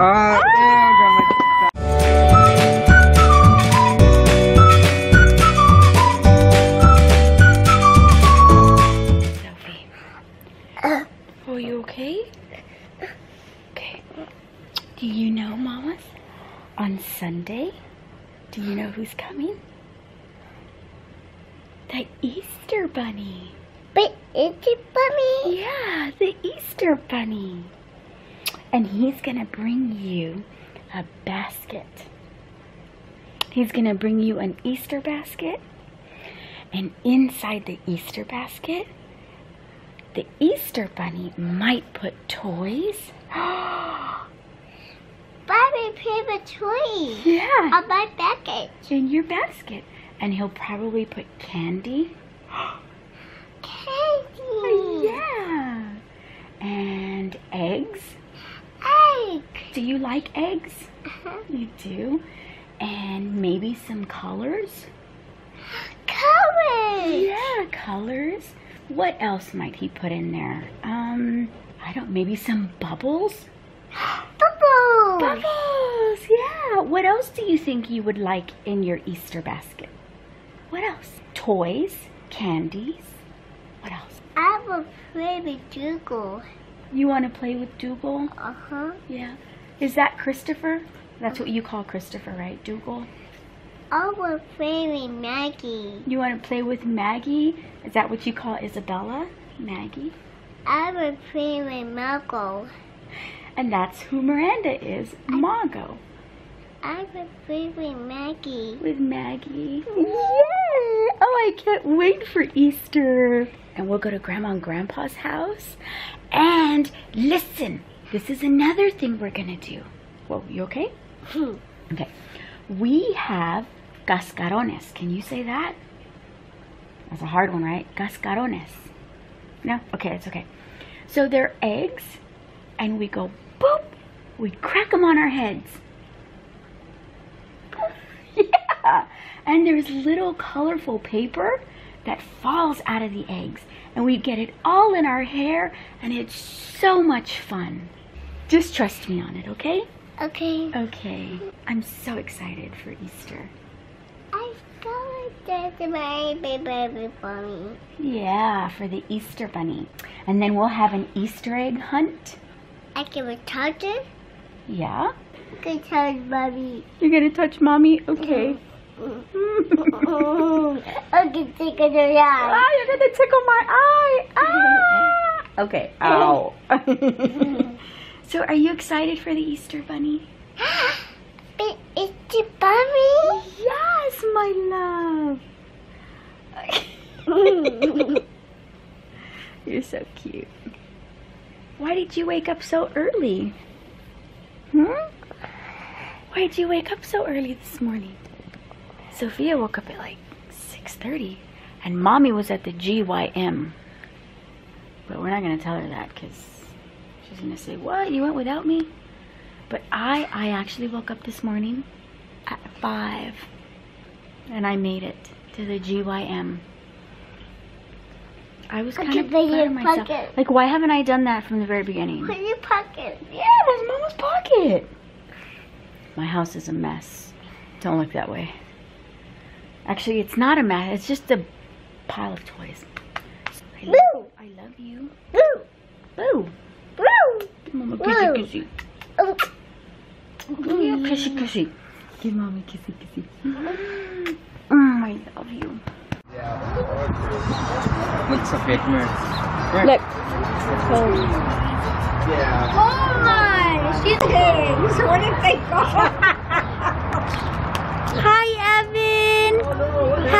Ah, damn, Grandma. Sophie. Are you okay? Okay. Do you know, mamas? On Sunday, do you know who's coming? The Easter Bunny. But it's a bunny. Yeah, the Easter Bunny. And he's gonna bring you a basket. He's gonna bring you an Easter basket. And inside the Easter basket, the Easter Bunny might put toys. Bobby paper toy. yeah. On my package. In your basket. And he'll probably put. Candy. Yeah. And eggs. Egg. Do you like eggs? Uh-huh. You do. And maybe some colors? Colors. Yeah, colors. What else might he put in there? Um, I don't, maybe some bubbles? Bubbles. Bubbles, yeah. What else do you think you would like in your Easter basket? What else? Toys, candies. What else? I will play with Dougal. You want to play with Dougal? Uh huh. Yeah. Is that Christopher? That's what you call Christopher, right? Dougal? I will play with Maggie. You want to play with Maggie? Is that what you call Isabella? Maggie? I will play with Margot. And that's who Miranda is, Margot. I will play with Maggie. With Maggie. Yay! Oh, I can't wait for Easter. And we'll go to Grandma and Grandpa's house. And listen, this is another thing we're going to do. Whoa, you okay? Hmm. Okay. We have cascarones. Can you say that? That's a hard one, right? Cascarones. No? Okay, it's okay. So they're eggs, and we go boop. We crack them on our heads. yeah. And there's little colorful paper that falls out of the eggs, and we get it all in our hair, and it's so much fun. Just trust me on it, okay? Okay. Okay. I'm so excited for Easter. I got that my baby bunny. Yeah, for the Easter Bunny. And then we'll have an Easter egg hunt. I can touch it. Yeah. I can touch mommy. You're gonna touch mommy? Okay. I can take it around. ah, you're gonna tickle my eye. Ah. Okay. Ow. so, are you excited for the Easter Bunny? It's bunny. Yes, my love. You're so cute. Why did you wake up so early? Hmm? Why did you wake up so early this morning? Sophia woke up at like 6.30 and mommy was at the GYM. But we're not going to tell her that because she's to say, what, you went without me? But I, I actually woke up this morning at 5 and I made it to the GYM. I was kind of proud of myself. pocket- Like, why haven't I done that from the very beginning? Put in your pocket. Yeah, it was Mama's pocket. My house is a mess. Don't look that way. Actually, it's not a mess. It's just a pile of toys. I love, Boo. I love you. Boo. Boo kissy kissy. Oh. Give kissy kissy. Give mommy kissy kissy. Mm, I love you. What's up, Ekmer? Look. Oh. Oh my! She's eggs. What if they go? Hi, Evan. Oh, Hi.